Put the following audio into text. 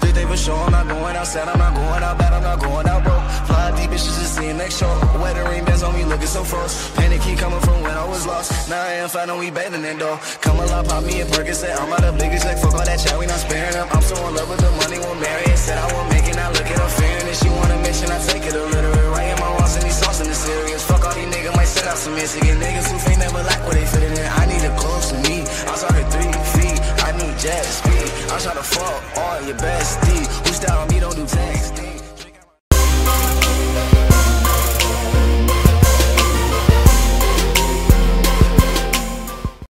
Three day for sure, I'm not going outside, I'm not going out bad, I'm not going out broke. Fly deep bitches to see next show. Weathering bands on me looking so froze. Panic keep coming from when I was lost. Now I am finding we bathing in dough. Come along, pop me a Percocet. I'm out the biggest check, fuck all that chat, we not sparing up. I'm so in love with the money, won't marry it. Said I won't make it, now look at her fearing it. She want a mission, I take it illiterate. Right in my walls and these sauce in the serious. Fuck all these niggas, might set out some Michigan niggas who fake never To fuck all your besties. Who style me, don't do texting.